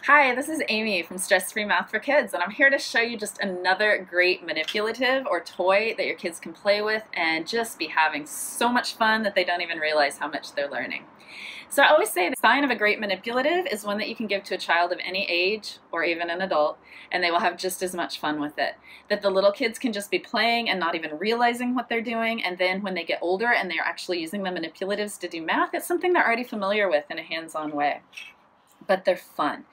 Hi, this is Amy from Stress Free Math for Kids, and I'm here to show you just another great manipulative or toy that your kids can play with and just be having so much fun that they don't even realize how much they're learning. So I always say the sign of a great manipulative is one that you can give to a child of any age or even an adult, and they will have just as much fun with it. That the little kids can just be playing and not even realizing what they're doing, and then when they get older and they're actually using the manipulatives to do math, it's something they're already familiar with in a hands-on way but they're fun.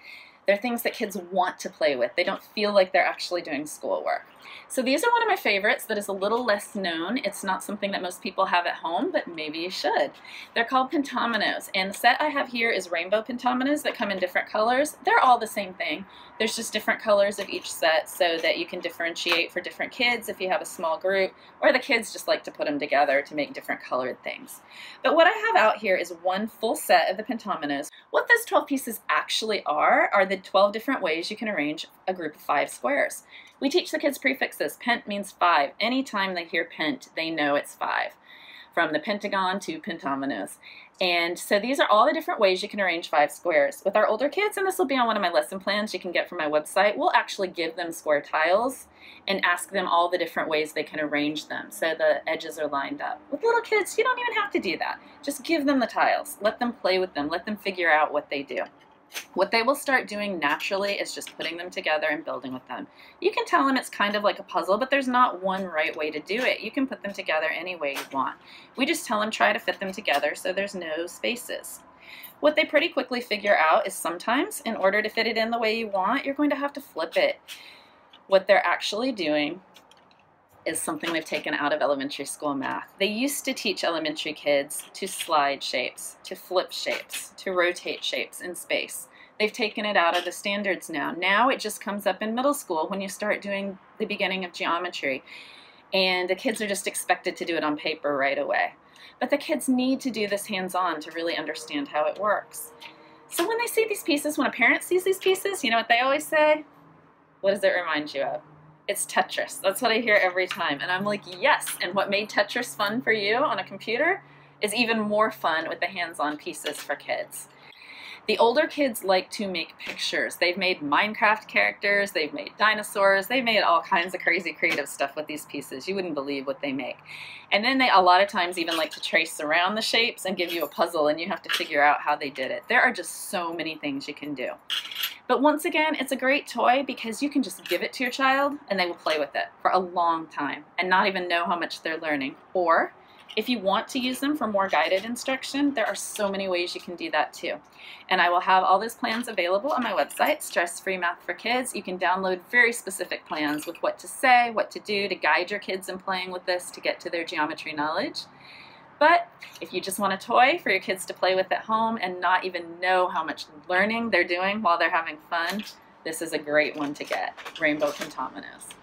They're things that kids want to play with. They don't feel like they're actually doing schoolwork. So these are one of my favorites that is a little less known. It's not something that most people have at home, but maybe you should. They're called pentominoes, and the set I have here is rainbow pentominoes that come in different colors. They're all the same thing. There's just different colors of each set so that you can differentiate for different kids if you have a small group, or the kids just like to put them together to make different colored things. But what I have out here is one full set of the pentominoes. What those 12 pieces actually are, are the 12 different ways you can arrange a group of five squares. We teach the kids prefixes. Pent means five. Anytime they hear pent, they know it's five. From the pentagon to pentominoes. And so these are all the different ways you can arrange five squares. With our older kids, and this will be on one of my lesson plans you can get from my website, we'll actually give them square tiles and ask them all the different ways they can arrange them so the edges are lined up. With little kids, you don't even have to do that. Just give them the tiles. Let them play with them. Let them figure out what they do. What they will start doing naturally is just putting them together and building with them. You can tell them it's kind of like a puzzle, but there's not one right way to do it. You can put them together any way you want. We just tell them try to fit them together so there's no spaces. What they pretty quickly figure out is sometimes in order to fit it in the way you want, you're going to have to flip it. What they're actually doing is something they've taken out of elementary school math. They used to teach elementary kids to slide shapes, to flip shapes, to rotate shapes in space. They've taken it out of the standards now. Now it just comes up in middle school when you start doing the beginning of geometry. And the kids are just expected to do it on paper right away. But the kids need to do this hands-on to really understand how it works. So when they see these pieces, when a parent sees these pieces, you know what they always say? What does it remind you of? It's Tetris. That's what I hear every time. And I'm like, yes. And what made Tetris fun for you on a computer is even more fun with the hands-on pieces for kids. The older kids like to make pictures. They've made Minecraft characters, they've made dinosaurs, they've made all kinds of crazy creative stuff with these pieces. You wouldn't believe what they make. And then they a lot of times even like to trace around the shapes and give you a puzzle and you have to figure out how they did it. There are just so many things you can do. But once again, it's a great toy because you can just give it to your child and they will play with it for a long time and not even know how much they're learning. Or if you want to use them for more guided instruction, there are so many ways you can do that too. And I will have all those plans available on my website, Stress Free Math for Kids. You can download very specific plans with what to say, what to do to guide your kids in playing with this to get to their geometry knowledge. But if you just want a toy for your kids to play with at home and not even know how much learning they're doing while they're having fun, this is a great one to get, Rainbow Pentominoes.